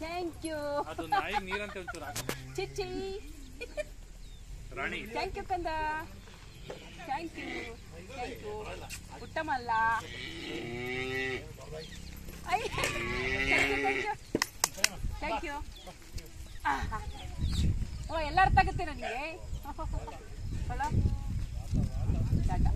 Thank you ಅದು ನಾಯಿ ನೀರಂತ ಒಂಚೂರು ಹಾಕು. ಚಿಚ್ಚಿ. ರಾಣಿ. ಥ್ಯಾಂಕ್ ಯು ಕಂದ thank you thank you ಉತ್ತಮಲ್ಲ I thank you thank you ಓ ಎಲ್ಲ ಅರ್ಥ ಆಗುತ್ತೆ ನನಗೆ ಹಲೋ. ಟಾಟಾ.